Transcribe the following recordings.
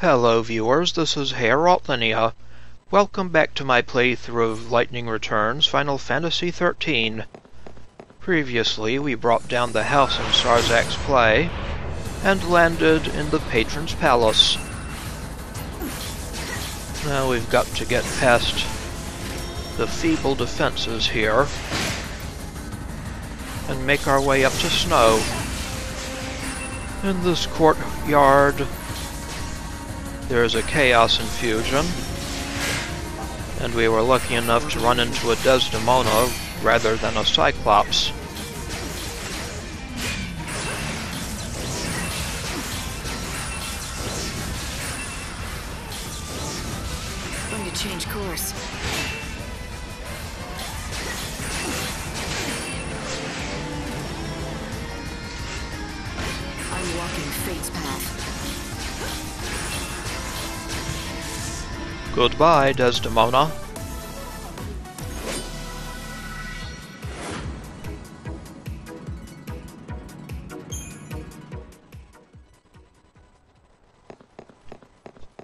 Hello viewers, this is Heorot Linea. Welcome back to my playthrough of Lightning Returns Final Fantasy XIII. Previously, we brought down the house in Sarzak's play, and landed in the Patron's Palace. Now we've got to get past the feeble defenses here, and make our way up to Snow. In this courtyard, there is a Chaos Infusion, and we were lucky enough to run into a Desdemona rather than a Cyclops. To change course. I'm walking fate's path. Goodbye, Desdemona.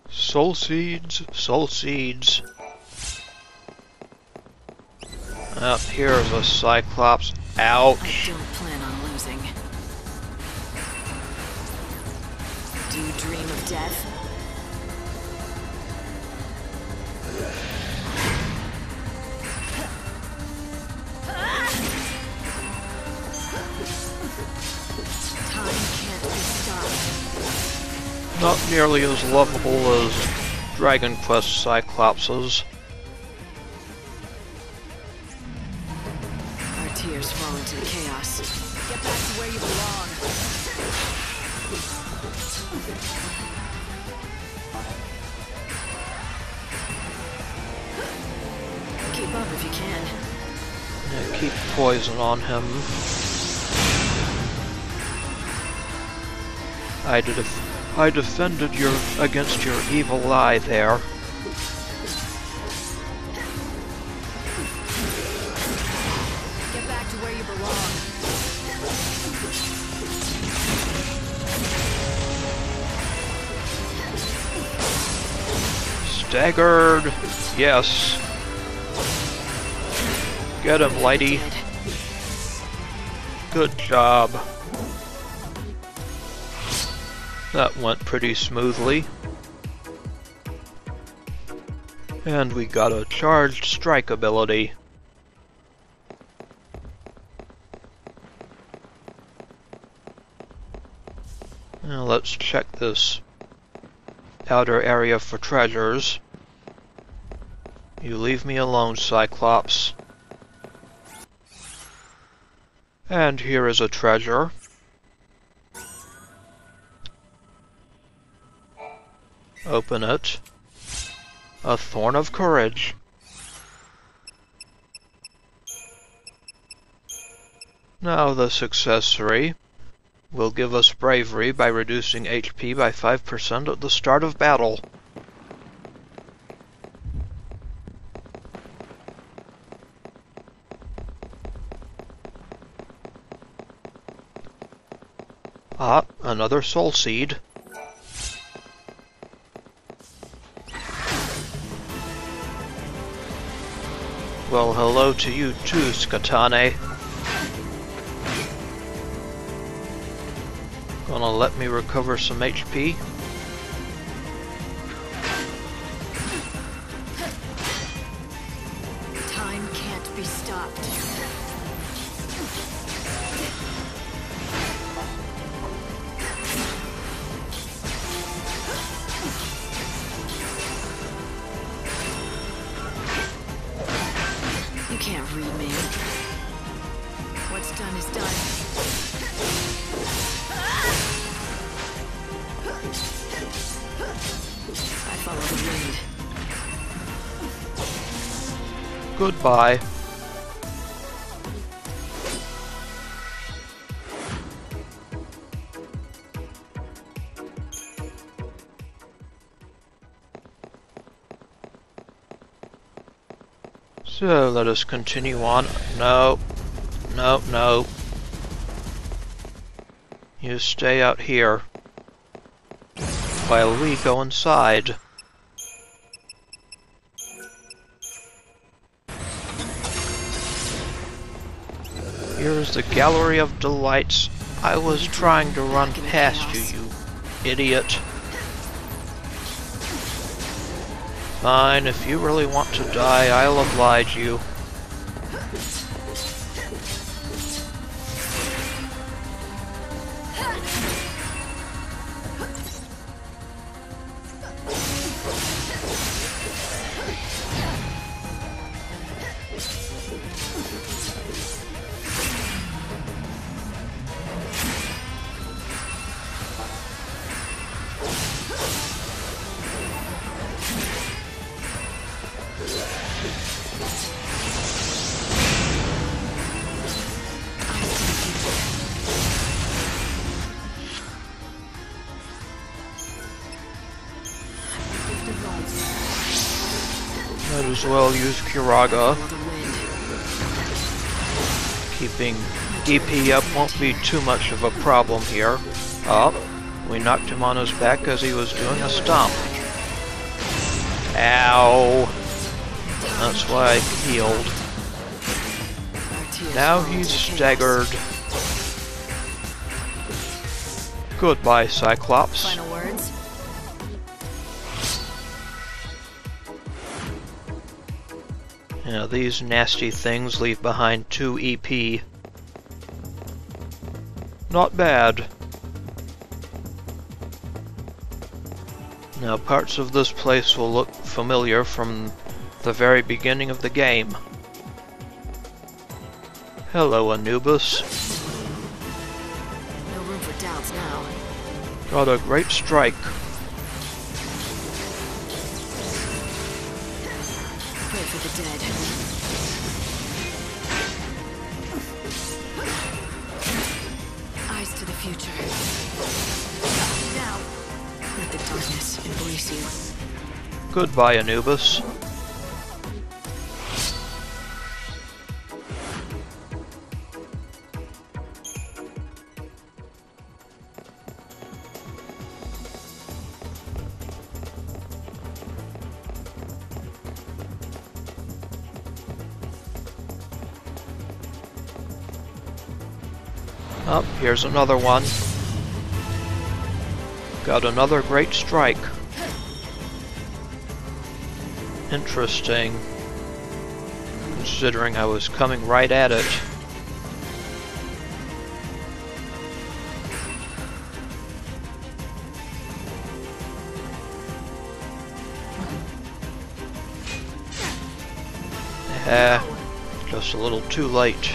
Soul seeds, soul seeds. Up here's a Cyclops. I Ouch. don't plan on losing. Do you dream of death? Not nearly as lovable as Dragon Quest Cyclopses. Our tears fall into the chaos. Get back to where you belong. Keep up if you can. Yeah, keep poison on him. I did. I defended your against your evil eye there. Get back to where you belong. Staggered. Yes. Get him, Lighty. Good job. That went pretty smoothly. And we got a charged strike ability. Now let's check this outer area for treasures. You leave me alone, Cyclops. And here is a treasure. Open it. A Thorn of Courage. Now this accessory will give us bravery by reducing HP by 5% at the start of battle. Ah, another soul seed. Well, hello to you too, Skata'ne. Gonna let me recover some HP. Goodbye. So let us continue on. No, no, no. You stay out here. while we go inside. Here's the Gallery of Delights. I was trying to run past you, you idiot. Fine, if you really want to die, I'll oblige you. As well use Curaga. Keeping EP up won't be too much of a problem here. Up. We knocked him on his back as he was doing a stomp. Ow. That's why I healed. Now he's staggered. Goodbye, Cyclops. Words? These nasty things leave behind 2 EP. Not bad. Now parts of this place will look familiar from the very beginning of the game. Hello, Anubis. No room for doubts now. Got a great strike. Pray for the dead. Eyes to the future. Now, let the darkness embrace you. Goodbye, Anubis. Here's another one. Got another great strike. Interesting. Considering I was coming right at it. Eh, just a little too late.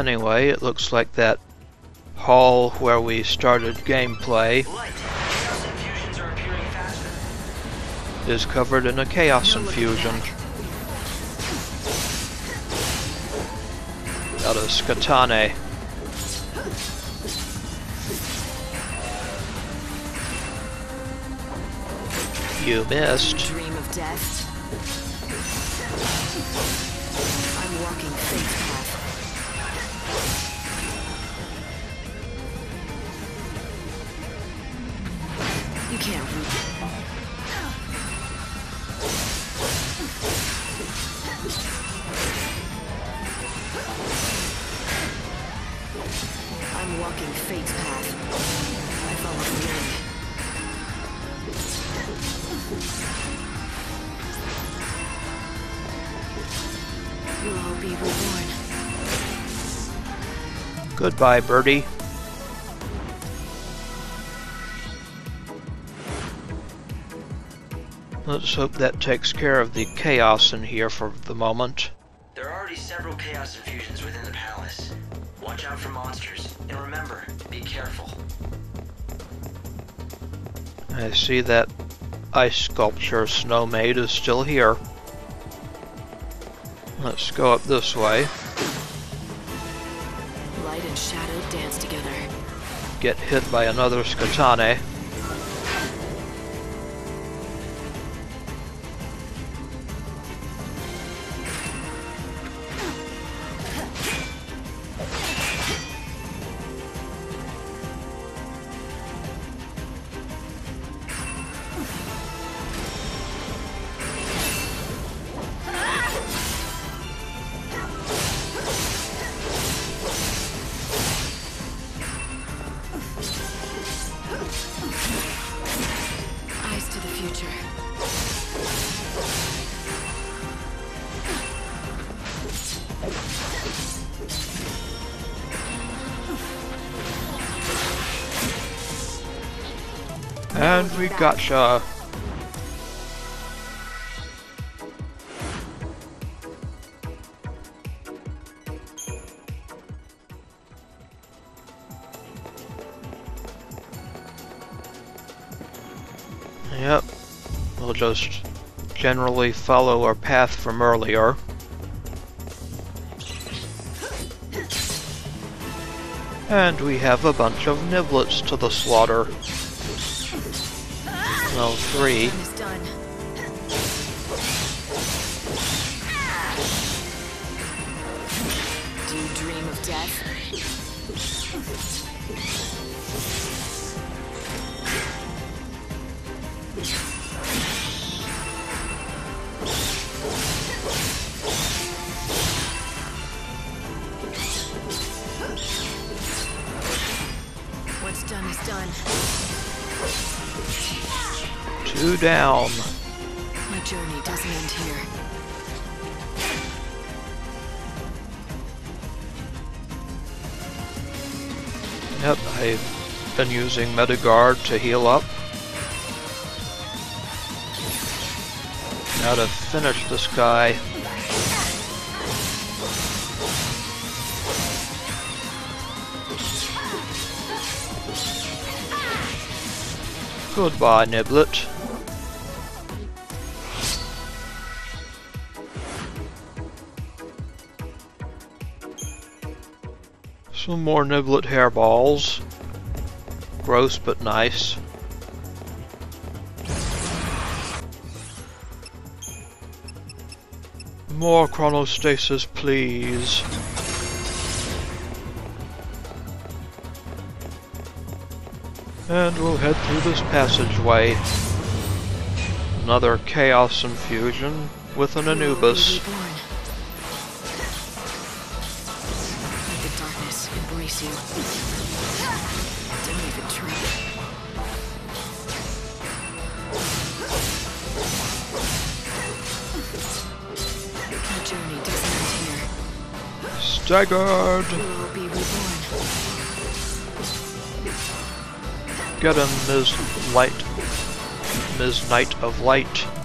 Anyway, it looks like that hall where we started gameplay is covered in a Chaos Infusion. back. Got a Skata'ne. You missed. Walking fate's path. I follow the wind. We'll be reborn. Goodbye, Birdie. Let's hope that takes care of the chaos in here for the moment. There are already several chaos infusions within the palace. Watch out for monsters, and remember, be careful. I see that ice sculpture Snow Maid is still here. Let's go up this way. Light and shadow dance together. Get hit by another Skata'ne. And we gotcha. Yep. We'll just generally follow our path from earlier. And we have a bunch of niblets to the slaughter. Is done. Do you dream of death? What's done is done. Two down. My journey doesn't end here. Yep, I've been using Metagard to heal up. Now to finish this guy. Goodbye, Niblet. Some more Niblet hairballs. Gross but nice. More chronostasis, please. And we'll head through this passageway. Another Chaos Infusion with an Anubis. Reborn. Get him, Ms. Light. Ms. Knight of Light.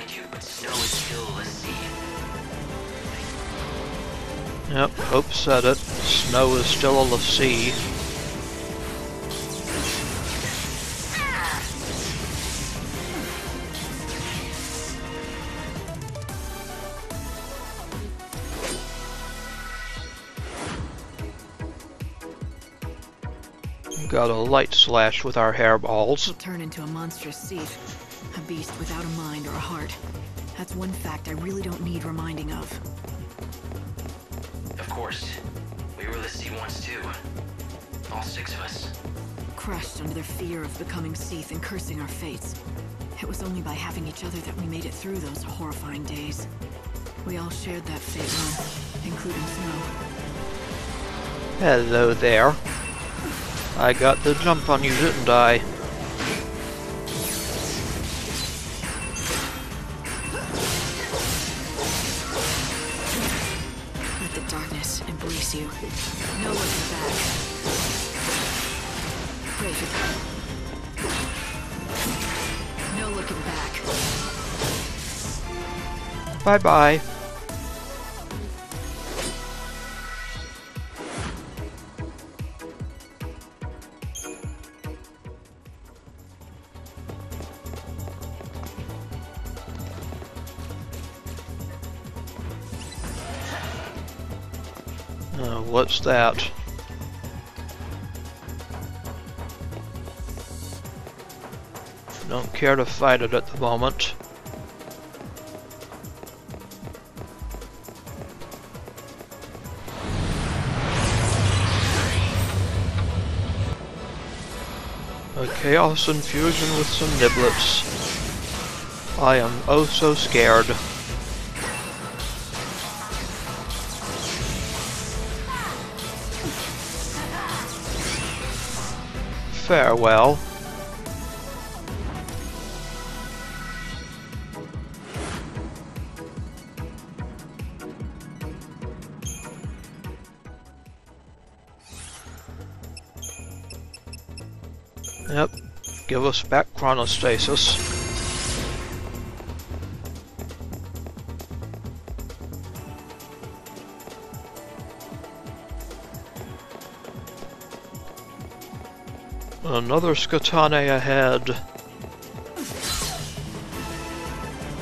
Have to remind you, but snow is still l'Cie. Yep, Hope said it. Snow is still a sea. Got a light slash with our hairballs. Turn into a monstrous sea. A beast without a mind or a heart. That's one fact I really don't need reminding of. Of course, we were l'Cie once too. All six of us. crushed under their fear of becoming Cie'th and cursing our fates. It was only by having each other that we made it through those horrifying days. We all shared that fate one, including Snow. Hello there. I got the jump on you, didn't I? Let the darkness embrace you. No looking back. Pray for No looking back. Bye bye that? Don't care to fight it at the moment. A chaos infusion with some niblets. I am oh so scared. Farewell. Yep, give us back chronostasis. Another Skata'ne ahead.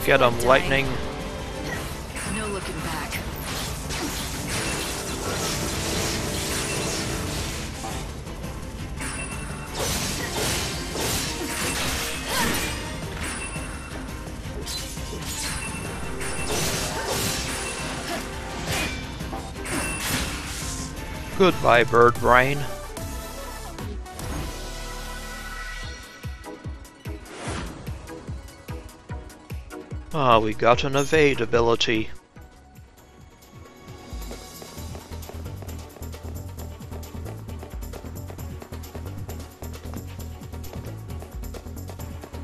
Get him, lightning. No looking back. Goodbye, bird brain. Ah, we got an evade ability.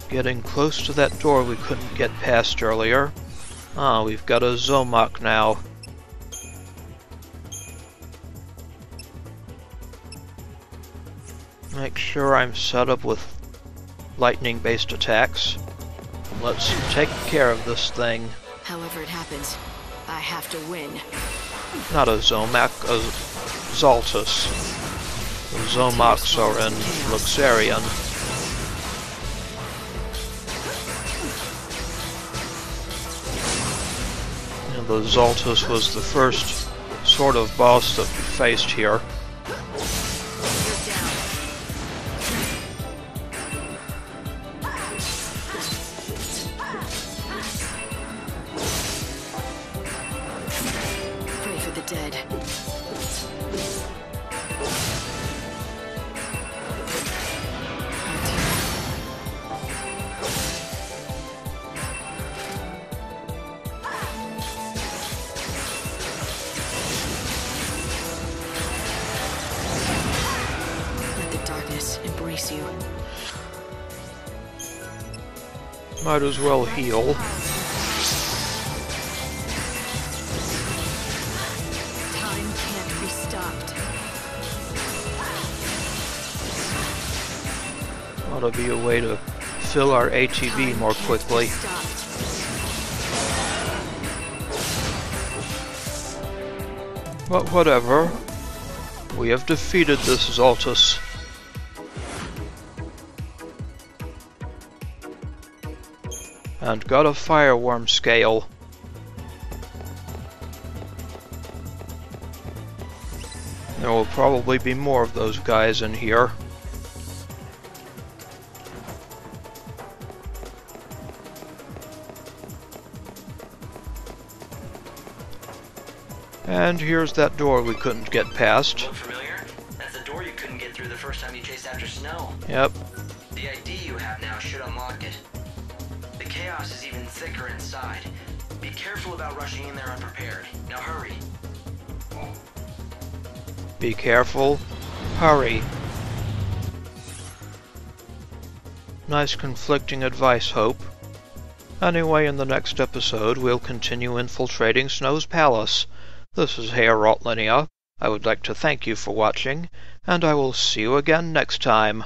Getting close to that door we couldn't get past earlier. Ah, we've got a Zomok now. Make sure I'm set up with lightning-based attacks. Let's take care of this thing. However it happens, I have to win. Not a Zomok, a Zaltys. The Zomoks are in Luxerion. And the Zaltys was the first sort of boss that we faced here. Might as well heal. Time can't be. Ought to be a way to fill our ATB more quickly. But whatever. We have defeated this Zaltys. And got a fireworm scale. There will probably be more of those guys in here. And here's that door we couldn't get past. Look familiar? That's the door you couldn't get through the first time you chased after Snow. The ID you have now should unlock it. Chaos is even thicker inside. Be careful about rushing in there unprepared. Now hurry. Be careful. Hurry. Nice conflicting advice, Hope. Anyway, in the next episode, we'll continue infiltrating Snow's palace. This is Heorot Linea. I would like to thank you for watching, and I will see you again next time.